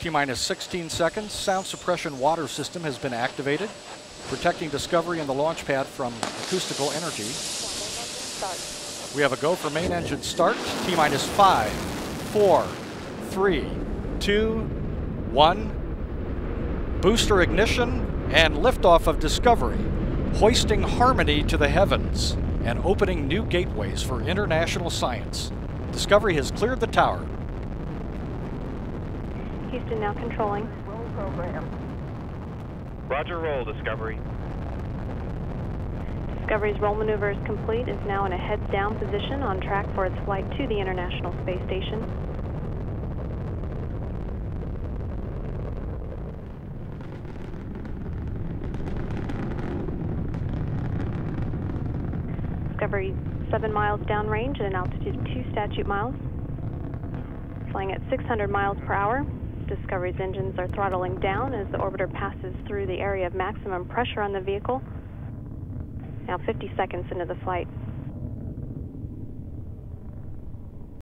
T-minus 16 seconds. Sound suppression water system has been activated, protecting Discovery and the launch pad from acoustical energy. We have a go for main engine start. T-minus five, four, three, two, one. Booster ignition and liftoff of Discovery, hoisting harmony to the heavens and opening new gateways for international science. Discovery has cleared the tower. Houston now controlling. Roll program. Roger, roll, Discovery. Discovery's roll maneuver is complete. Is now in a heads down position on track for its flight to the International Space Station. Discovery 7 miles downrange at an altitude of 2 statute miles. Flying at 600 miles per hour. Discovery's engines are throttling down as the orbiter passes through the area of maximum pressure on the vehicle. Now 50 seconds into the flight.